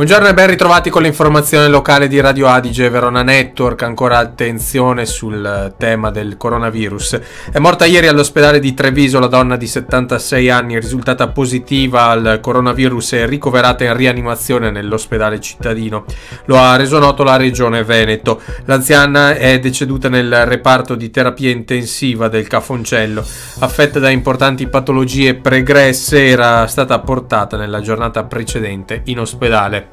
Buongiorno e ben ritrovati con l'informazione locale di Radio Adige Verona Network. Ancora attenzione sul tema del coronavirus. È morta ieri all'ospedale di Treviso la donna di 76 anni, risultata positiva al coronavirus e ricoverata in rianimazione nell'ospedale cittadino. Lo ha reso noto la regione Veneto. L'anziana è deceduta nel reparto di terapia intensiva del Cafoncello. Affetta da importanti patologie pregresse, era stata portata nella giornata precedente in ospedale.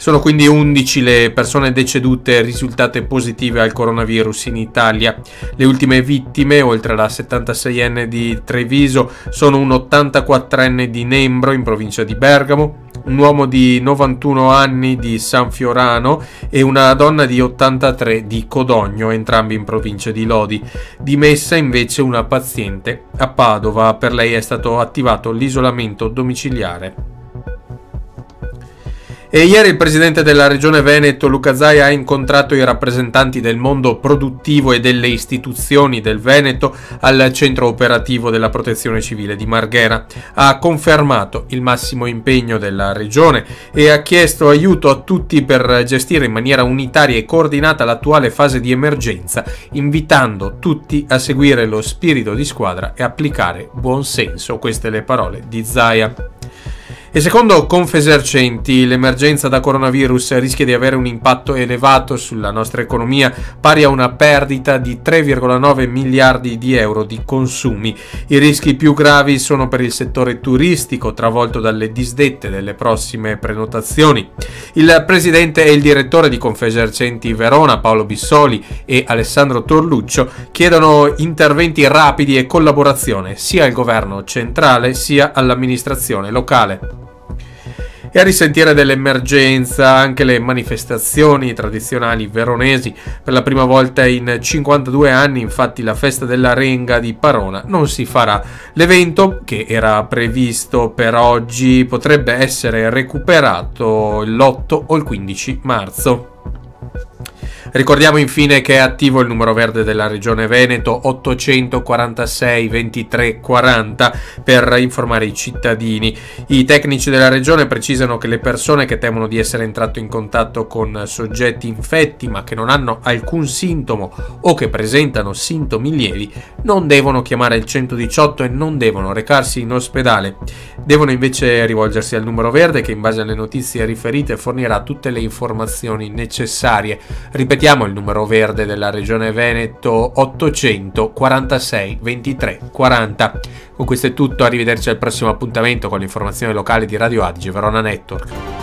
Sono quindi 11 le persone decedute risultate positive al coronavirus in Italia. Le ultime vittime, oltre alla 76enne di Treviso, sono un 84enne di Nembro in provincia di Bergamo, un uomo di 91 anni di San Fiorano e una donna di 83 di Codogno, entrambi in provincia di Lodi. Dimessa invece una paziente a Padova, per lei è stato attivato l'isolamento domiciliare. E ieri il presidente della regione Veneto, Luca Zai, ha incontrato i rappresentanti del mondo produttivo e delle istituzioni del Veneto al centro operativo della protezione civile di Marghera. Ha confermato il massimo impegno della regione e ha chiesto aiuto a tutti per gestire in maniera unitaria e coordinata l'attuale fase di emergenza, invitando tutti a seguire lo spirito di squadra e applicare buon senso. Queste le parole di Zaia. E secondo Confesercenti, l'emergenza da coronavirus rischia di avere un impatto elevato sulla nostra economia, pari a una perdita di 3,9 miliardi di euro di consumi. I rischi più gravi sono per il settore turistico, travolto dalle disdette delle prossime prenotazioni. Il presidente e il direttore di Confesercenti Verona, Paolo Bissoli e Alessandro Torluccio, chiedono interventi rapidi e collaborazione sia al governo centrale sia all'amministrazione locale e a risentire dell'emergenza anche le manifestazioni tradizionali veronesi. Per la prima volta in 52 anni, infatti, la festa della Renga di Parona non si farà. L'evento, che era previsto per oggi, potrebbe essere recuperato l'8 o il 15 marzo. Ricordiamo infine che è attivo il numero verde della Regione Veneto 846 23 40 per informare i cittadini. I tecnici della Regione precisano che le persone che temono di essere entrato in contatto con soggetti infetti ma che non hanno alcun sintomo o che presentano sintomi lievi non devono chiamare il 118 e non devono recarsi in ospedale. Devono invece rivolgersi al numero verde che in base alle notizie riferite fornirà tutte le informazioni necessarie. Ripetiamo Ripetiamo il numero verde della regione Veneto 846 23 40. Con questo è tutto, arrivederci al prossimo appuntamento con l'informazione locale di Radio Adige Verona Network.